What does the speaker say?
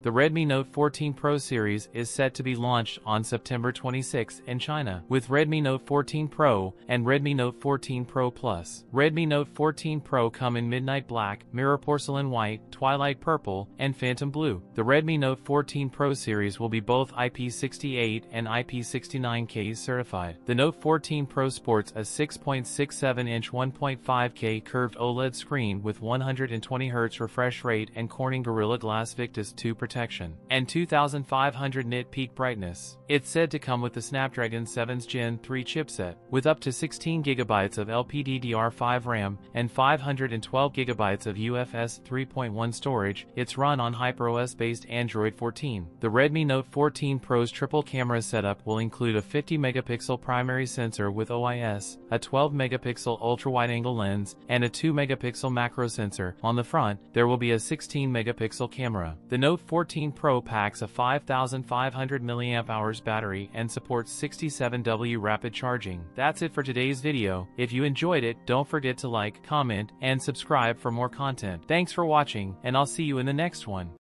The Redmi Note 14 Pro series is set to be launched on September 26 in China, with Redmi Note 14 Pro and Redmi Note 14 Pro Plus. Redmi Note 14 Pro come in Midnight Black, Mirror Porcelain White, Twilight Purple, and Phantom Blue. The Redmi Note 14 Pro series will be both IP68 and IP69K certified. The Note 14 Pro sports a 6.67-inch 1.5K curved OLED screen with 120Hz refresh rate and Corning Gorilla Glass Victus 2 protection, and 2500 nit peak brightness. It's said to come with the Snapdragon 7s Gen 3 chipset, with up to 16GB of LPDDR5 RAM and 512GB of UFS 3.1 storage. It's run on HyperOS-based Android 14. The Redmi Note 14 Pro's triple camera setup will include a 50-megapixel primary sensor with OIS, a 12-megapixel ultra-wide-angle lens, and a 2-megapixel macro sensor. On the front, there will be a 16-megapixel camera. The Note 14 14 Pro packs a 5500 mAh battery and supports 67W rapid charging. That's it for today's video. If you enjoyed it, don't forget to like, comment, and subscribe for more content. Thanks for watching, and I'll see you in the next one.